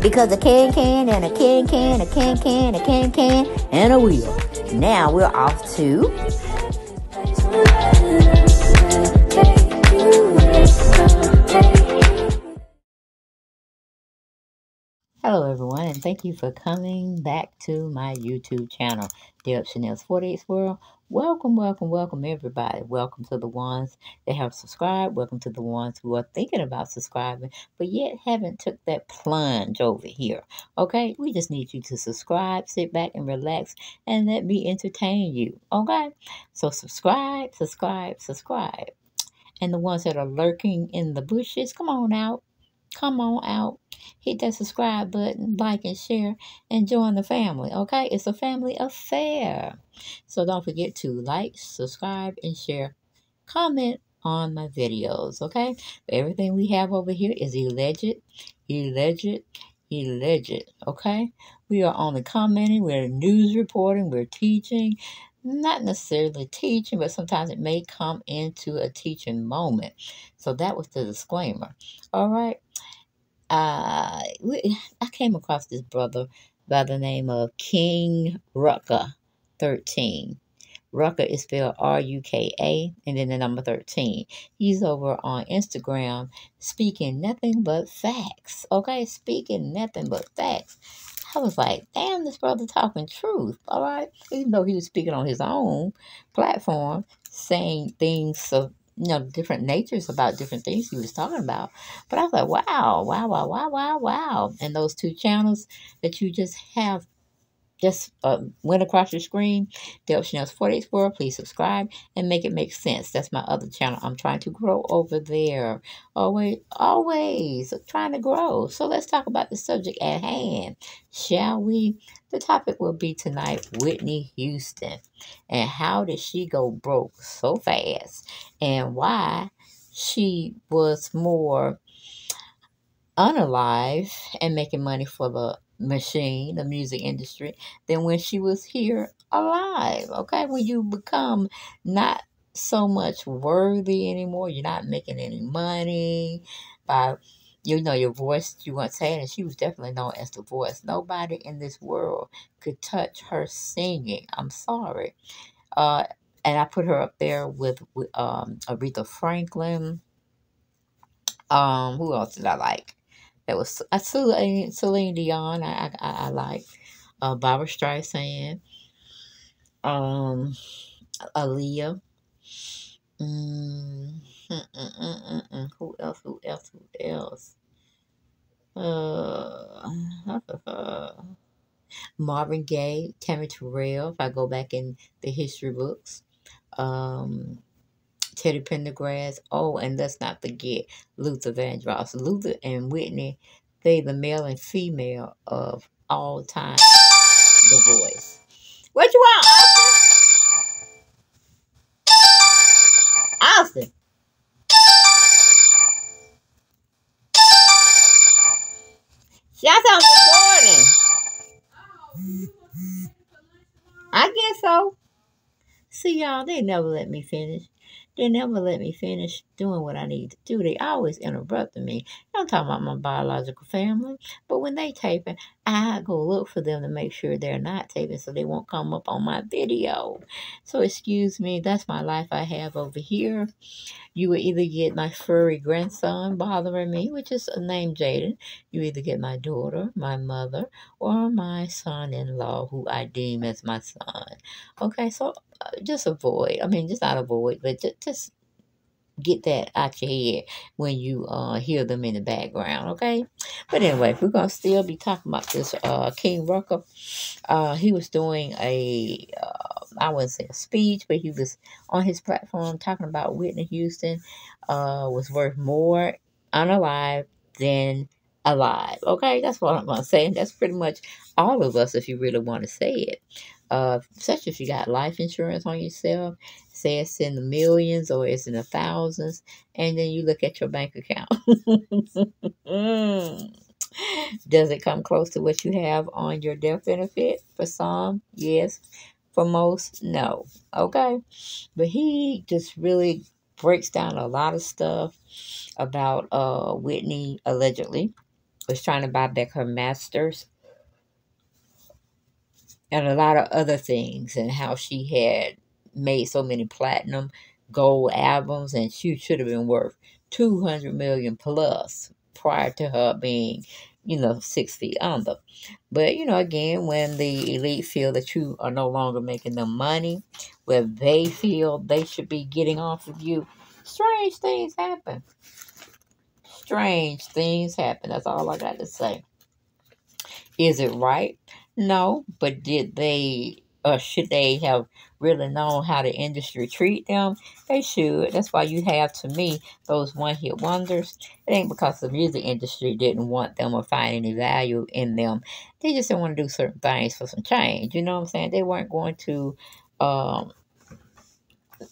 Because a can can and a can can, a can can, a can can, and a wheel. Now we're off to. Hello, everyone, and thank you for coming back to my YouTube channel, DebShanel's 48th World. Welcome, welcome, welcome, everybody. Welcome to the ones that have subscribed. Welcome to the ones who are thinking about subscribing, but yet haven't took that plunge over here. Okay, we just need you to subscribe, sit back and relax, and let me entertain you. Okay, so subscribe, subscribe, subscribe. And the ones that are lurking in the bushes, come on out. Come on out hit that subscribe button, like and share, and join the family. Okay, it's a family affair. So don't forget to like, subscribe, and share. Comment on my videos. Okay, everything we have over here is alleged, alleged, alleged. Okay, we are only commenting, we're news reporting, we're teaching. Not necessarily teaching, but sometimes it may come into a teaching moment. So that was the disclaimer. All right uh, I came across this brother by the name of King Ruka 13. Ruka is spelled R U K A and then the number 13. He's over on Instagram speaking nothing but facts. Okay, speaking nothing but facts. I was like, damn, this brother talking truth. All right. Even though he was speaking on his own platform, saying things of you know, different natures about different things he was talking about. But I was like, wow, wow, wow, wow, wow, wow. And those two channels that you just have just uh, went across your screen, DebShanel's 48th World. Please subscribe and make it make sense. That's my other channel. I'm trying to grow over there. Always, always trying to grow. So let's talk about the subject at hand, shall we? The topic will be tonight Whitney Houston and how did she go broke so fast and why she was more unalive and making money for the machine, the music industry, than when she was here alive. Okay, when you become not so much worthy anymore, you're not making any money by you know your voice you weren't saying and she was definitely known as the voice. Nobody in this world could touch her singing. I'm sorry. Uh and i put her up there with, with um aretha franklin. Um who else did i like that was uh, Celine, Celine Dion. I I, I like uh, Barbra Streisand, um, Aaliyah. Mm, mm, mm, mm, who else? Who else? Who else? Uh, Marvin Gaye, Tammi Terrell. If I go back in the history books, um, Teddy Pendergrass. Oh, and let's not forget Luther Vandross. Luther and Whitney, they the male and female of all time the voice. What you want, Austin? Austin. Shout out recording. I guess so. See y'all, they never let me finish. They never let me finish doing what I need to do. They always interrupting me. I'm talking about my biological family. But when they taping, I go look for them to make sure they're not taping so they won't come up on my video. So excuse me, that's my life I have over here. You will either get my furry grandson bothering me, which is named Jaden. You either get my daughter, my mother, or my son-in-law, who I deem as my son. Okay, so uh, just avoid. I mean, just not avoid, but just, just get that out your head when you uh, hear them in the background, okay? But anyway, we're going to still be talking about this uh, King Ruka. Uh, he was doing a, uh, I wouldn't say a speech, but he was on his platform talking about Whitney Houston uh, was worth more unalive than alive. Okay, that's what I'm gonna say. And that's pretty much all of us if you really want to say it. Uh, such if you got life insurance on yourself, say it's in the millions or it's in the thousands, and then you look at your bank account. Does it come close to what you have on your death benefit? For some, yes. For most, no. Okay. But he just really breaks down a lot of stuff about uh Whitney allegedly was trying to buy back her masters and a lot of other things and how she had made so many platinum gold albums and she should have been worth 200 million plus prior to her being you know six feet under. But you know again when the elite feel that you are no longer making them money where they feel they should be getting off of you strange things happen strange things happen that's all i got to say is it right no, but did they or should they have really known how the industry treat them? They should. That's why you have to me those one hit wonders. It ain't because the music industry didn't want them or find any value in them. They just didn't want to do certain things for some change. You know what I'm saying? They weren't going to um,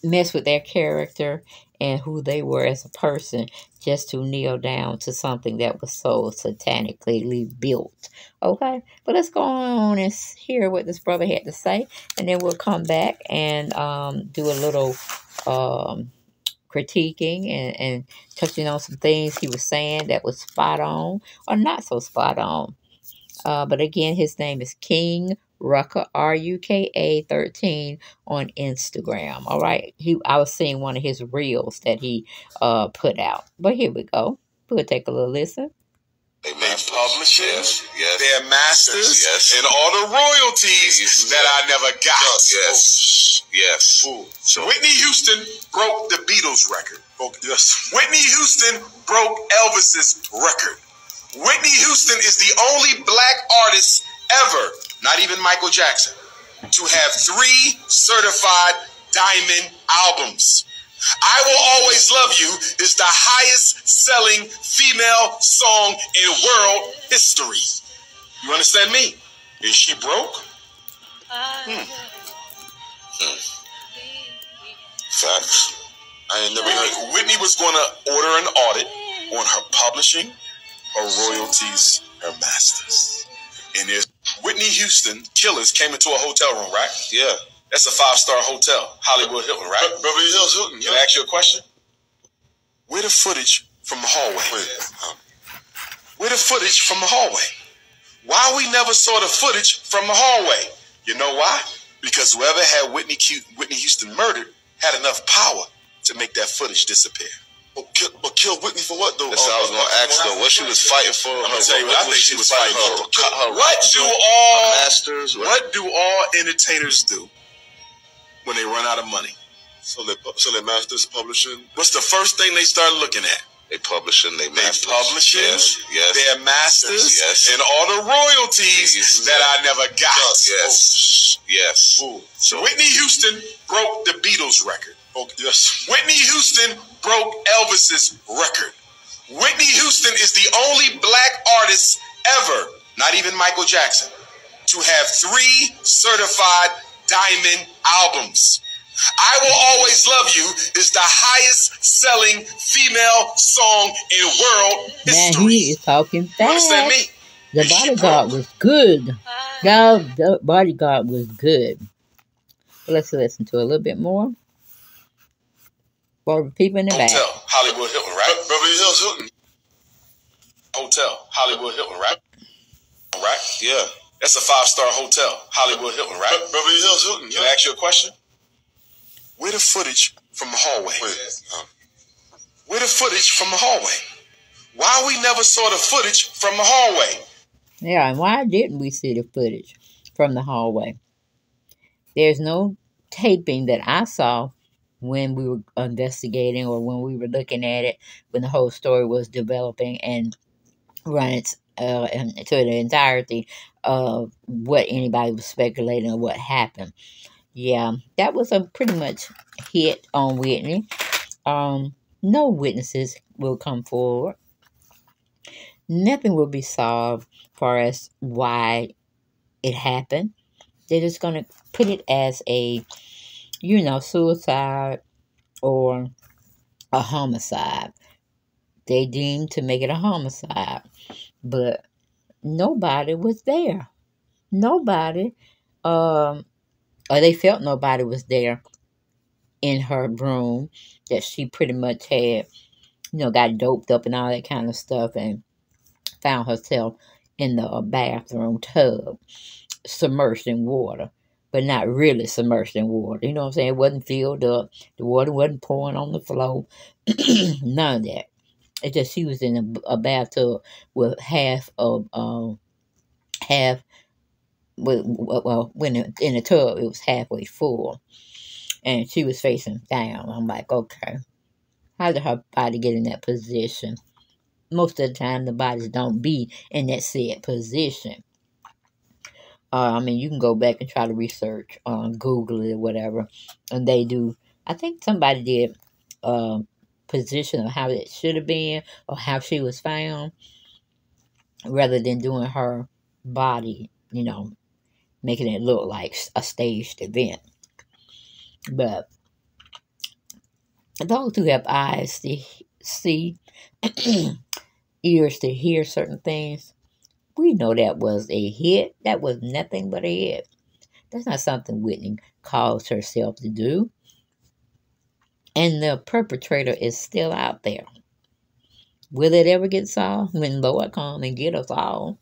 mess with their character and who they were as a person just to kneel down to something that was so satanically built. Okay, but let's go on and hear what this brother had to say, and then we'll come back and um, do a little um, critiquing and, and touching on some things he was saying that was spot on or not so spot on. Uh, but again, his name is King Ruka R U K A 13 on Instagram. All right. He I was seeing one of his reels that he uh put out. But here we go. We'll take a little listen. They made publishing, yes, yes, their masters, yes, and all the royalties yes. that I never got. Yes, oh. yes. Ooh. So Whitney Houston broke the Beatles record. yes. Whitney Houston broke Elvis's record. Whitney Houston is the only black artist ever not even Michael Jackson, to have three certified diamond albums. I Will Always Love You is the highest selling female song in world history. You understand me? Is she broke? Hmm. hmm. Facts. I ain't never heard. Whitney was going to order an audit on her publishing, her royalties, her masters. And there's Whitney Houston killers came into a hotel room, right? Yeah. That's a five star hotel, Hollywood Hilton, right? Be- Beverly Hills Hilton. Can I ask you a question? Where the footage from the hallway? Where the footage from the hallway? Why we never saw the footage from the hallway? You know why? Because whoever had Whitney, Whitney Houston murdered had enough power to make that footage disappear. But kill, but kill Whitney for what though? That's what I was uh, gonna ask though. What she was fighting for? I'm tell you what, I think she was fighting for. Her, what do all masters? What do all entertainers do when they run out of money? So they so their masters publishing. What's the first thing they start looking at? They publishing, they masters. They publishing, yes, yes. Their masters, yes, and all the royalties yes. that I never got. Yes, oh. yes. Ooh. So Whitney Houston broke the Beatles record. Oh, yes. Whitney Houston broke Elvis's record. Whitney Houston is the only black artist ever, not even Michael Jackson, to have three certified diamond albums. I Will Always Love You is the highest selling female song in world history. Man, he is talking fast. me? The bodyguard was good. No, the bodyguard was good. Let's listen to a little bit more for people in the Hotel, back. Hollywood Hilton, right? Beverly Hills Hilton. Hotel, Hollywood Hilton, right? Right? Yeah. That's a five star hotel, Hollywood Hilton, right? Be- Beverly Hills Hilton. Can I ask you a question? Where the footage from the hallway? Wait, um, Where the footage from the hallway? Why we never saw the footage from the hallway? Yeah, and why didn't we see the footage from the hallway? There's no taping that I saw when we were investigating or when we were looking at it when the whole story was developing and running uh, to the entirety of what anybody was speculating or what happened. Yeah, that was a pretty much hit on Whitney. Um, no witnesses will come forward. nothing will be solved far as why it happened. They're just going to put it as a, you know, suicide or a homicide. They deemed to make it a homicide. But nobody was there. Nobody, um, or they felt nobody was there in her room that she pretty much had, you know, got doped up and all that kind of stuff and found herself in the uh, bathroom tub submerged in water, but not really submerged in water. You know what I'm saying? It wasn't filled up. The water wasn't pouring on the floor. None of that. It just she was in a, a bathtub with half of um half well when in the tub it was halfway full, and she was facing down. I'm like, okay, how did her body get in that position? Most of the time, the bodies don't be in that said position. Uh, I mean, you can go back and try to research on uh, Google it or whatever, and they do. I think somebody did uh, position of how it should have been or how she was found, rather than doing her body, you know, making it look like a staged event. But those who have eyes to see, ears to hear certain things, we know that was a hit. That was nothing but a hit. That's not something Whitney caused herself to do. And the perpetrator is still out there. Will it ever get solved when Lord come and get us all?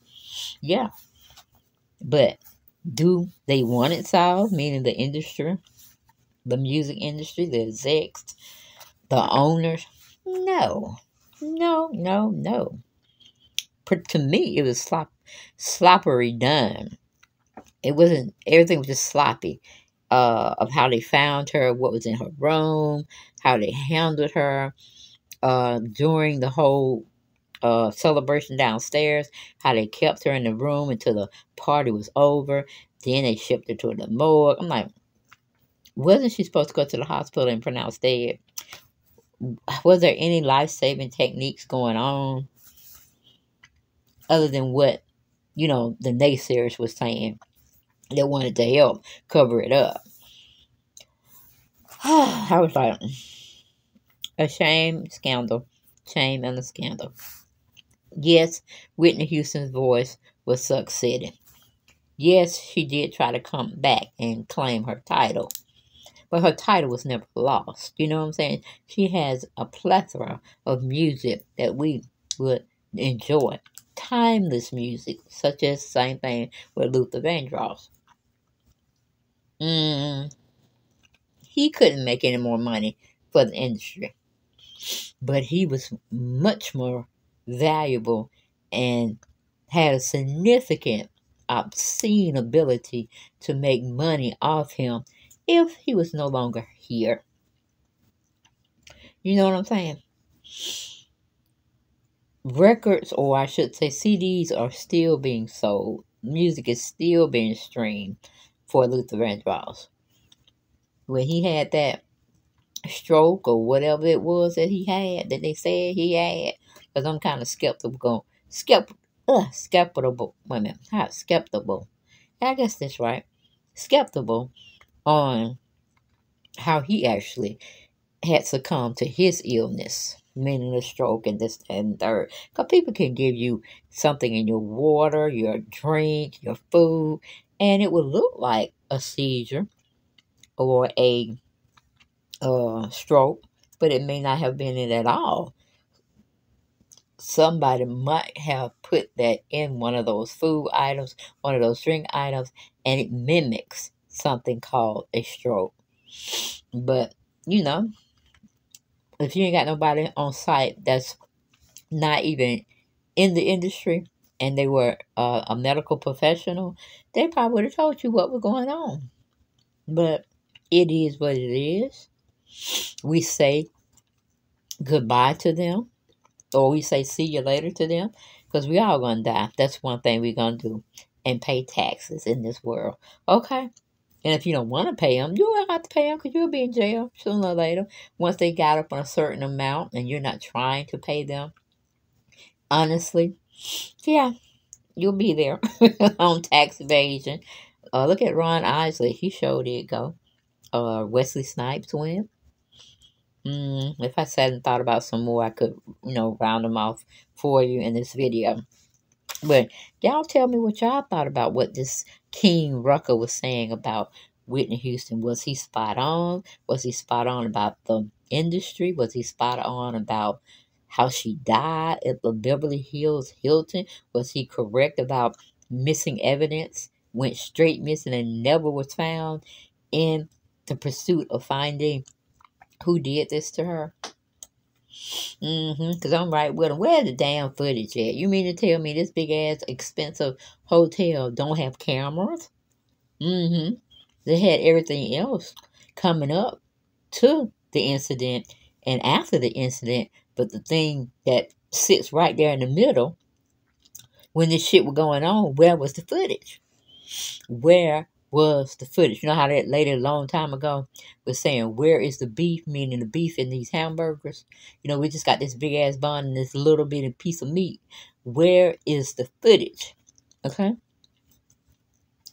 Yeah. But do they want it solved? Meaning the industry, the music industry, the execs, the owners? No. No, no, no. To me, it was slop, sloppery done. It wasn't, everything was just sloppy uh, of how they found her, what was in her room, how they handled her uh, during the whole uh, celebration downstairs, how they kept her in the room until the party was over. Then they shipped her to the morgue. I'm like, wasn't she supposed to go to the hospital and pronounced dead? Was there any life saving techniques going on other than what, you know, the naysayers was saying? They wanted to help cover it up. I was like, a shame, scandal, shame, and a scandal. Yes, Whitney Houston's voice was succeeding. Yes, she did try to come back and claim her title, but her title was never lost. You know what I'm saying? She has a plethora of music that we would enjoy. Timeless music, such as the same thing with Luther Vandross. Mm, he couldn't make any more money for the industry, but he was much more valuable and had a significant, obscene ability to make money off him if he was no longer here. You know what I'm saying? Records, or I should say CDs, are still being sold. Music is still being streamed for Luther Vandross. When he had that stroke or whatever it was that he had, that they said he had, because I'm kind of skeptical, skeptical, uh, skeptical, wait a minute, skeptical, I guess that's right, skeptical on how he actually had succumbed to his illness, meaning a stroke and this and third. Because people can give you something in your water, your drink, your food, and it will look like a seizure or a uh, stroke, but it may not have been it at all. Somebody might have put that in one of those food items, one of those drink items, and it mimics something called a stroke. But, you know, if you ain't got nobody on site that's not even in the industry, and they were uh, a medical professional, they probably would have told you what was going on. But it is what it is. We say goodbye to them, or we say see you later to them, because we all gonna die. That's one thing we're gonna do, and pay taxes in this world. Okay. And if you don't want to pay them, you will have to pay them because you'll be in jail sooner or later. Once they got up on a certain amount and you're not trying to pay them, honestly, Yeah, you'll be there on tax evasion. Uh, look at Ron Isley. He showed it go. Uh, Wesley Snipes went. Mm, if I sat and thought about some more, I could, you know, round them off for you in this video. But y'all tell me what y'all thought about what this King Ruka was saying about Whitney Houston. Was he spot on? Was he spot on about the industry? Was he spot on about how she died at the Beverly Hills Hilton? Was he correct about missing evidence? Went straight missing and never was found in the pursuit of finding who did this to her. Mm-hmm. Because I'm right with him. Where's the damn footage at? You mean to tell me this big ass expensive hotel don't have cameras? Mm-hmm. They had everything else coming up to the incident and after the incident, but the thing that sits right there in the middle when this shit was going on, where was the footage? Where was the footage. You know how that lady a long time ago was saying, Where is the beef? Meaning the beef in these hamburgers. You know, we just got this big ass bun and this little bitty piece of meat. Where is the footage? Okay?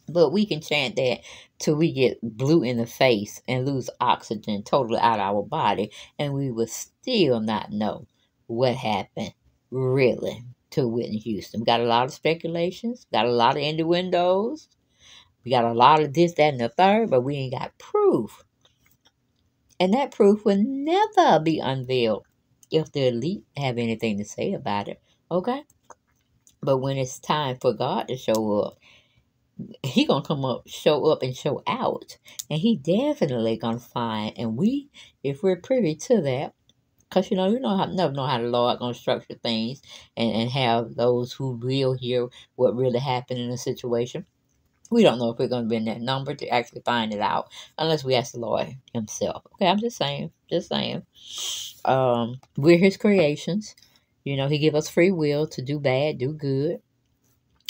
But we can chant that till we get blue in the face and lose oxygen totally out of our body, and we will still not know what happened really to Whitney Houston. We got a lot of speculations, got a lot of innuendos, we got a lot of this, that, and the third, but we ain't got proof. And that proof will never be unveiled if the elite have anything to say about it. Okay? But when it's time for God to show up, he gonna come up, show up, and show out, and he definitely gonna find. And we, if we're privy to that, cause you know you know never know how the Lord gonna structure things, and and have those who will hear what really happened in a situation. We don't know if we're going to be in that number to actually find it out unless we ask the Lord Himself. Okay, I'm just saying, just saying. Um, we're His creations. You know, He give us free will to do bad, do good.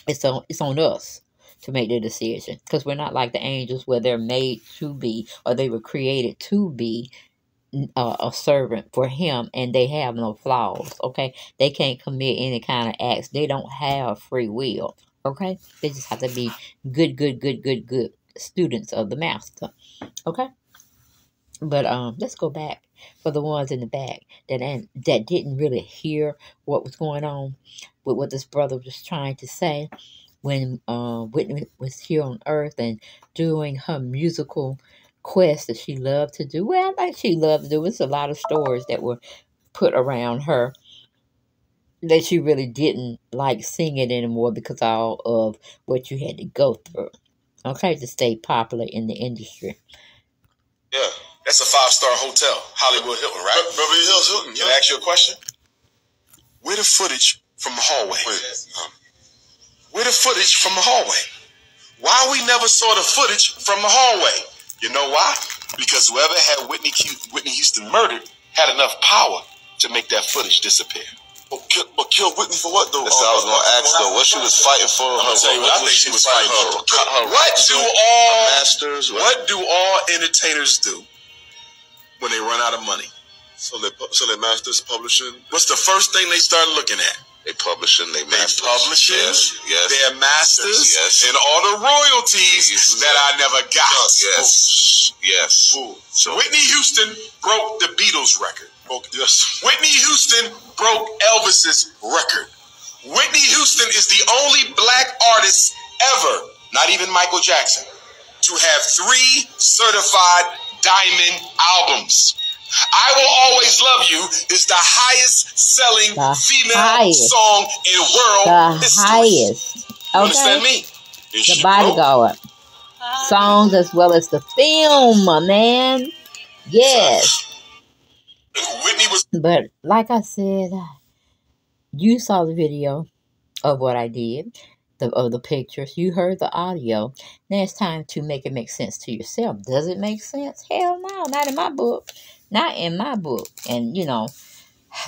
It's on it's on us to make the decision because we're not like the angels where they're made to be or they were created to be uh, a servant for him and they have no flaws okay they can't commit any kind of acts they don't have free will Okay? They just have to be good, good, good, good, good students of the master. Okay? But um, let's go back for the ones in the back that that didn't really hear what was going on with what this brother was trying to say when uh, Whitney was here on Earth and doing her musical quest that she loved to do. Well, like she loved to do. It's a lot of stories that were put around her that you really didn't like singing anymore because all of what you had to go through. Okay, to stay popular in the industry. Yeah, that's a five star hotel, Hollywood Hilton, right? Be- Beverly Hills Hilton. Can I ask you a question? Where the footage from the hallway? Wait, um, Where the footage from the hallway? Why we never saw the footage from the hallway? You know why? Because whoever had Whitney Whitney Houston murdered had enough power to make that footage disappear. But kill, but kill Whitney for what though? That's what I was uh, gonna ask though. What she was fighting for? Her, tell you what I what think she was fighting for. Her, her What do all masters? What? what do all entertainers do when they run out of money? So they so they masters publishing. What's the first thing they start looking at? They publishing, they They masters. publishing Yes, yes. their masters Yes. and all the royalties that I never got. Yes, yes. Ooh, So Whitney Houston broke the Beatles record. broke yes. Whitney Houston broke Elvis's record. Whitney Houston is the only black artist ever, not even Michael Jackson, to have three certified diamond albums. I Will Always Love You is the highest selling The female highest. song in world The history. highest. You understand Okay? me? The bodyguard. Songs as well as the film, man. Yes. Was But like I said, you saw the video of what I did, the of the pictures. You heard the audio. Now it's time to make it make sense to yourself. Does it make sense? Hell no, not in my book. Not in my book. And you know,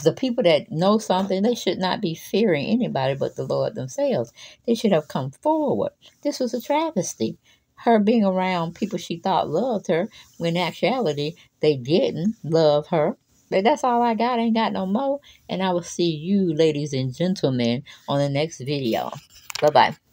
the people that know something, they should not be fearing anybody but the Lord themselves. They should have come forward. This was a travesty. Her being around people she thought loved her, when in actuality they didn't love her But that's all I got. I ain't got no more. And I will see you, ladies and gentlemen, on the next video. Bye-bye.